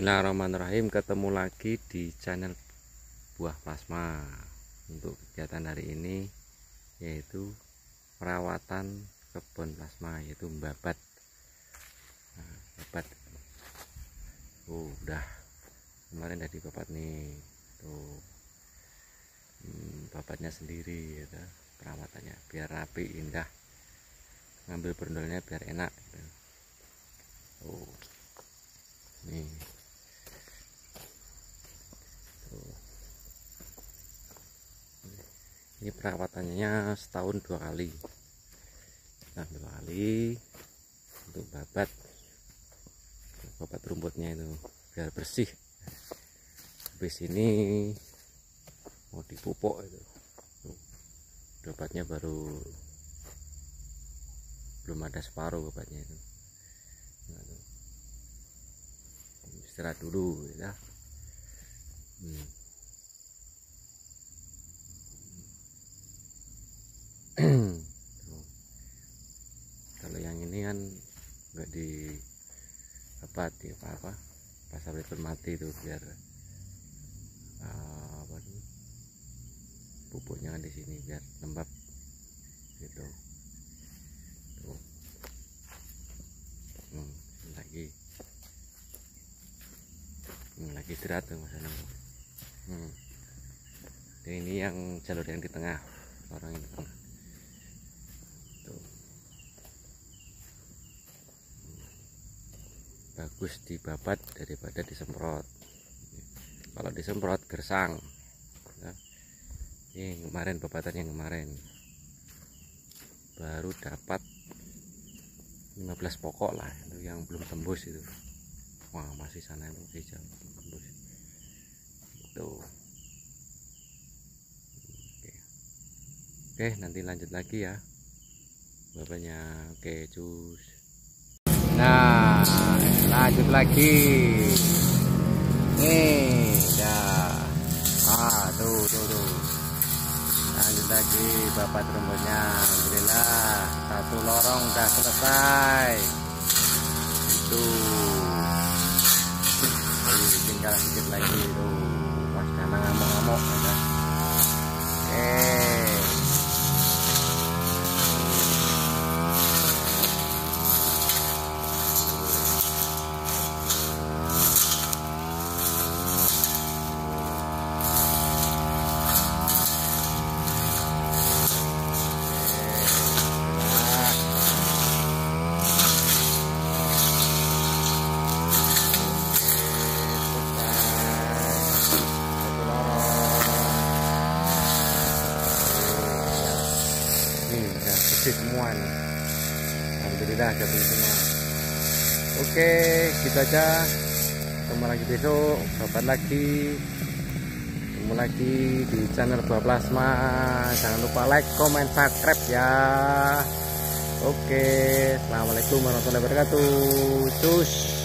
Bismillahirrahmanirrahim. Ketemu lagi di channel buah plasma. Untuk kegiatan hari ini yaitu perawatan kebun plasma yaitu babat. Nah, babat. Oh, udah. Kemarin dari babat nih. Tuh. Hmm, babatnya sendiri gitu. perawatannya biar rapi indah. Ngambil berondolnya biar enak gitu. oh nih ini perawatannya setahun dua kali. Nah dua kali untuk babat. Babat rumputnya itu biar bersih. Habis ini mau dipupuk itu. Obatnya baru belum ada separuh obatnya itu. Nah, istirahat dulu ya. Hmm. Kalau yang ini kan nggak di apa di apa apa pasar mati itu biar uh, apa ini pupuknya kan di sini biar lembab gitu. Tuh. Hmm, lagi. Hmm, lagi istirahat tuh mas Anang. Hmm. ini yang jalur yang di tengah orang di tengah bagus dibabat daripada disemprot. Kalau disemprot gersang. Ya. ini kemarin babatan yang kemarin. Baru dapat 15 pokok lah itu yang belum tembus itu. Wah masih sana itu hijau tembus. Itu. Oke. Oke nanti lanjut lagi ya. Bapaknya oke cus lanjut lagi. Nih dah. Ah tuh tuh tuh. Lanjut lagi bapak rumputnya Alhamdulillah satu lorong udah selesai. Itu. Tinggal sedikit lagi tuh pas karena ngamuk-ngamuk ya oke bersih semua nih Alhamdulillah gabung semua. Oke gitu aja. Ketemu lagi besok kabar lagi. Ketemu lagi di channel buah plasma. Jangan lupa like comment subscribe ya. Oke assalamualaikum warahmatullahi wabarakatuh. Cus